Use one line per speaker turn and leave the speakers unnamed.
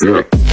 Yeah.